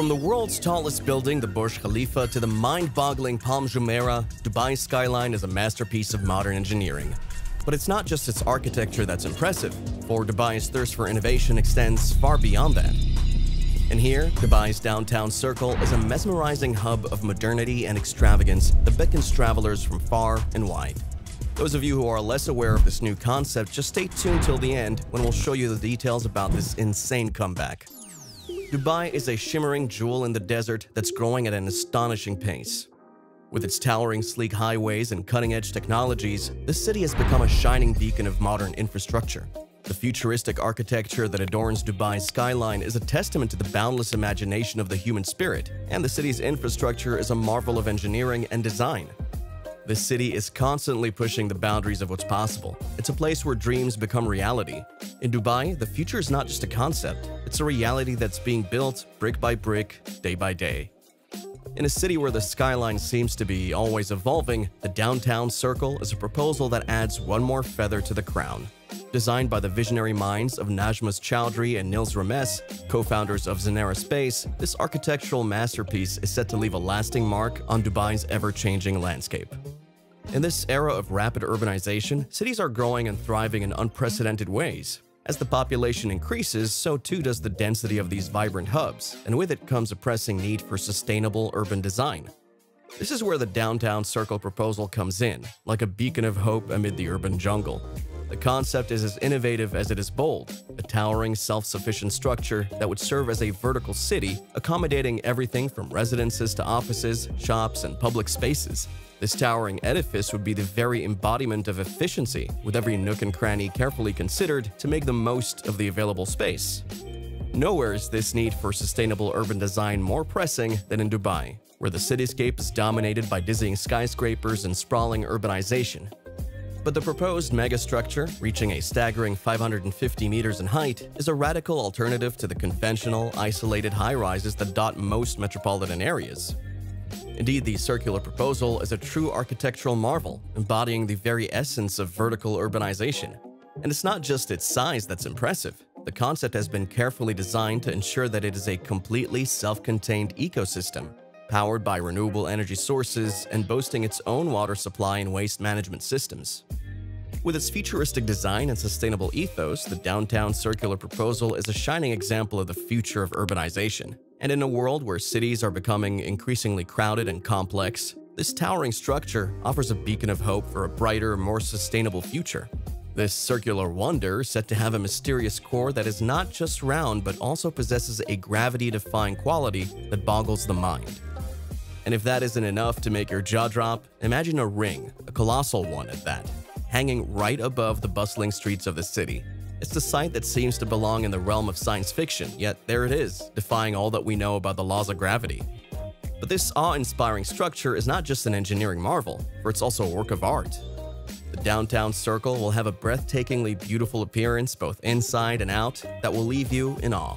From the world's tallest building, the Burj Khalifa, to the mind-boggling Palm Jumeirah, Dubai's skyline is a masterpiece of modern engineering. But it's not just its architecture that's impressive, for Dubai's thirst for innovation extends far beyond that. And here, Dubai's downtown circle is a mesmerizing hub of modernity and extravagance that beckons travelers from far and wide. Those of you who are less aware of this new concept, just stay tuned till the end when we'll show you the details about this insane comeback. Dubai is a shimmering jewel in the desert that's growing at an astonishing pace. With its towering sleek highways and cutting-edge technologies, the city has become a shining beacon of modern infrastructure. The futuristic architecture that adorns Dubai's skyline is a testament to the boundless imagination of the human spirit, and the city's infrastructure is a marvel of engineering and design. The city is constantly pushing the boundaries of what's possible. It's a place where dreams become reality. In Dubai, the future is not just a concept, it's a reality that's being built brick by brick, day by day. In a city where the skyline seems to be always evolving, the downtown circle is a proposal that adds one more feather to the crown. Designed by the visionary minds of Najmus Chowdhury and Nils Remess, co-founders of Znera Space, this architectural masterpiece is set to leave a lasting mark on Dubai's ever-changing landscape. In this era of rapid urbanization, cities are growing and thriving in unprecedented ways. As the population increases, so too does the density of these vibrant hubs, and with it comes a pressing need for sustainable urban design. This is where the downtown circle proposal comes in, like a beacon of hope amid the urban jungle. The concept is as innovative as it is bold, a towering, self-sufficient structure that would serve as a vertical city, accommodating everything from residences to offices, shops, and public spaces. This towering edifice would be the very embodiment of efficiency, with every nook and cranny carefully considered to make the most of the available space. Nowhere is this need for sustainable urban design more pressing than in Dubai, where the cityscape is dominated by dizzying skyscrapers and sprawling urbanization. But the proposed megastructure, reaching a staggering 550 meters in height, is a radical alternative to the conventional, isolated high-rises that dot most metropolitan areas. Indeed, the circular proposal is a true architectural marvel, embodying the very essence of vertical urbanization. And it's not just its size that's impressive. The concept has been carefully designed to ensure that it is a completely self-contained ecosystem, powered by renewable energy sources and boasting its own water supply and waste management systems. With its futuristic design and sustainable ethos, the downtown circular proposal is a shining example of the future of urbanization. And in a world where cities are becoming increasingly crowded and complex, this towering structure offers a beacon of hope for a brighter, more sustainable future. This circular wonder set to have a mysterious core that is not just round but also possesses a gravity-defying quality that boggles the mind. And if that isn't enough to make your jaw drop, imagine a ring, a colossal one at that, hanging right above the bustling streets of the city. It's the site that seems to belong in the realm of science fiction, yet there it is, defying all that we know about the laws of gravity. But this awe-inspiring structure is not just an engineering marvel, for it's also a work of art. The downtown circle will have a breathtakingly beautiful appearance both inside and out that will leave you in awe.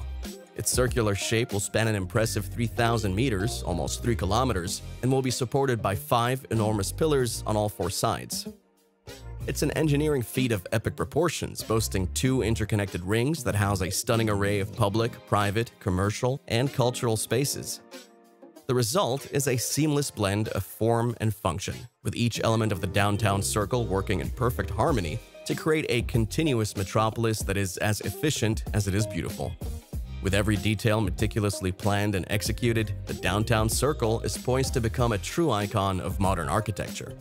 Its circular shape will span an impressive 3,000 meters, almost 3 kilometers, and will be supported by five enormous pillars on all four sides. It's an engineering feat of epic proportions, boasting two interconnected rings that house a stunning array of public, private, commercial, and cultural spaces. The result is a seamless blend of form and function, with each element of the downtown circle working in perfect harmony to create a continuous metropolis that is as efficient as it is beautiful. With every detail meticulously planned and executed, the downtown circle is poised to become a true icon of modern architecture.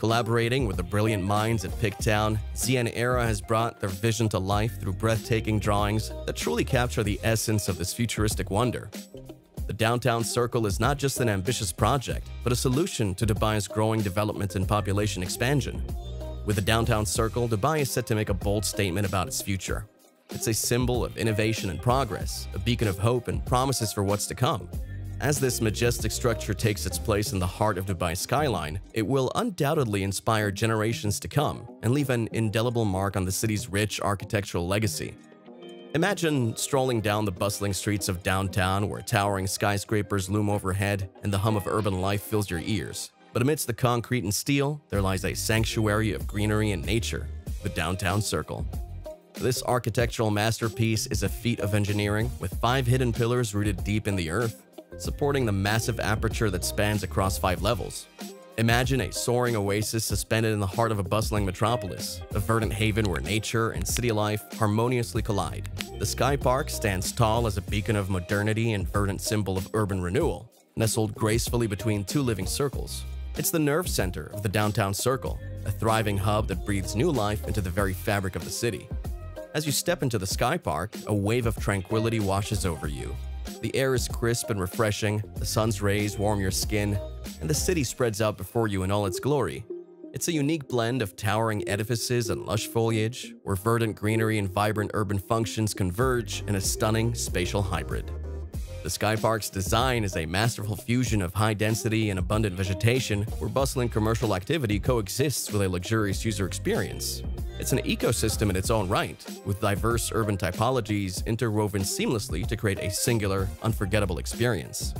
Collaborating with the brilliant minds at Pictown, Znera has brought their vision to life through breathtaking drawings that truly capture the essence of this futuristic wonder. The Downtown Circle is not just an ambitious project, but a solution to Dubai's growing development and population expansion. With the Downtown Circle, Dubai is set to make a bold statement about its future. It's a symbol of innovation and progress, a beacon of hope and promises for what's to come. As this majestic structure takes its place in the heart of Dubai skyline, it will undoubtedly inspire generations to come and leave an indelible mark on the city's rich architectural legacy. Imagine strolling down the bustling streets of downtown where towering skyscrapers loom overhead and the hum of urban life fills your ears. But amidst the concrete and steel, there lies a sanctuary of greenery and nature, the downtown circle. This architectural masterpiece is a feat of engineering with five hidden pillars rooted deep in the earth, supporting the massive aperture that spans across five levels. Imagine a soaring oasis suspended in the heart of a bustling metropolis, a verdant haven where nature and city life harmoniously collide. The Sky Park stands tall as a beacon of modernity and verdant symbol of urban renewal, nestled gracefully between two living circles. It's the nerve center of the downtown circle, a thriving hub that breathes new life into the very fabric of the city. As you step into the Sky Park, a wave of tranquility washes over you, the air is crisp and refreshing, the sun's rays warm your skin, and the city spreads out before you in all its glory. It's a unique blend of towering edifices and lush foliage, where verdant greenery and vibrant urban functions converge in a stunning spatial hybrid. The Sky Park's design is a masterful fusion of high density and abundant vegetation where bustling commercial activity coexists with a luxurious user experience. It's an ecosystem in its own right, with diverse urban typologies interwoven seamlessly to create a singular, unforgettable experience.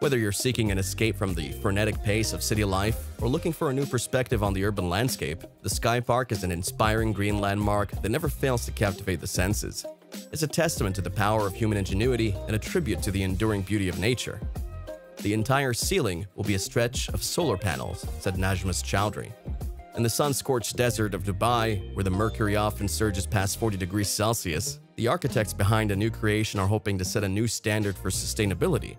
Whether you're seeking an escape from the frenetic pace of city life or looking for a new perspective on the urban landscape, the Sky Park is an inspiring green landmark that never fails to captivate the senses. It's a testament to the power of human ingenuity and a tribute to the enduring beauty of nature. The entire ceiling will be a stretch of solar panels, said Najmus Chowdhury. In the sun-scorched desert of Dubai, where the mercury often surges past 40 degrees Celsius, the architects behind a new creation are hoping to set a new standard for sustainability.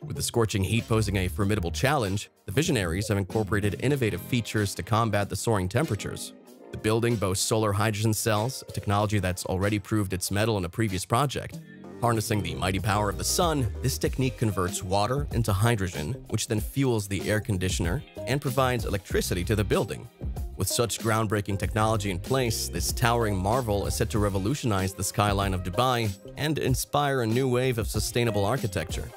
With the scorching heat posing a formidable challenge, the visionaries have incorporated innovative features to combat the soaring temperatures. The building boasts solar hydrogen cells, a technology that's already proved its mettle in a previous project. Harnessing the mighty power of the sun, this technique converts water into hydrogen, which then fuels the air conditioner and provides electricity to the building. With such groundbreaking technology in place, this towering marvel is set to revolutionize the skyline of Dubai and inspire a new wave of sustainable architecture.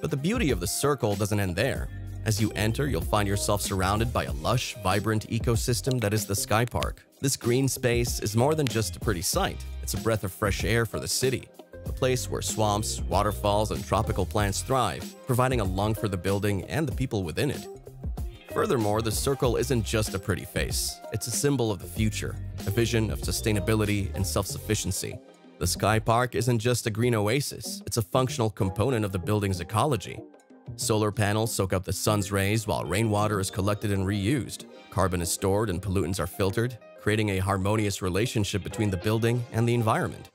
But the beauty of the circle doesn't end there. As you enter, you'll find yourself surrounded by a lush, vibrant ecosystem that is the Sky Park. This green space is more than just a pretty sight, it's a breath of fresh air for the city. A place where swamps, waterfalls, and tropical plants thrive, providing a lung for the building and the people within it. Furthermore, the circle isn't just a pretty face, it's a symbol of the future, a vision of sustainability and self-sufficiency. The Sky Park isn't just a green oasis, it's a functional component of the building's ecology. Solar panels soak up the sun's rays while rainwater is collected and reused. Carbon is stored and pollutants are filtered, creating a harmonious relationship between the building and the environment.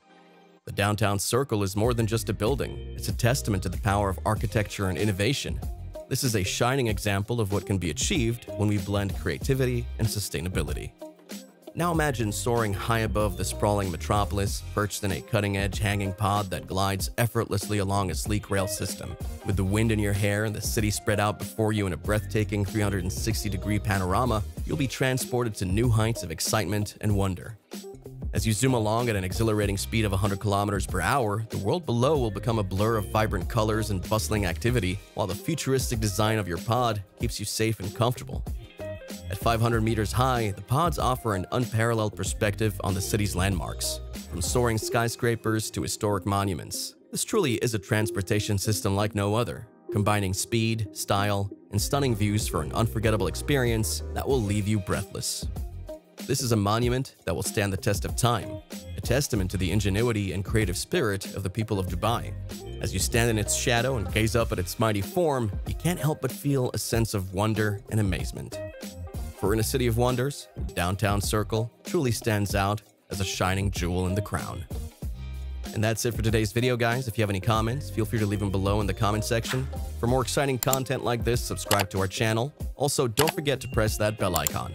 The downtown circle is more than just a building. It's a testament to the power of architecture and innovation. This is a shining example of what can be achieved when we blend creativity and sustainability. Now imagine soaring high above the sprawling metropolis, perched in a cutting-edge hanging pod that glides effortlessly along a sleek rail system. With the wind in your hair and the city spread out before you in a breathtaking 360-degree panorama, you'll be transported to new heights of excitement and wonder. As you zoom along at an exhilarating speed of 100 kilometers per hour, the world below will become a blur of vibrant colors and bustling activity, while the futuristic design of your pod keeps you safe and comfortable. At 500 meters high, the pods offer an unparalleled perspective on the city's landmarks, from soaring skyscrapers to historic monuments. This truly is a transportation system like no other, combining speed, style, and stunning views for an unforgettable experience that will leave you breathless. This is a monument that will stand the test of time, a testament to the ingenuity and creative spirit of the people of Dubai. As you stand in its shadow and gaze up at its mighty form, you can't help but feel a sense of wonder and amazement. For in a city of wonders, downtown circle truly stands out as a shining jewel in the crown. And that's it for today's video, guys. If you have any comments, feel free to leave them below in the comment section. For more exciting content like this, subscribe to our channel. Also, don't forget to press that bell icon.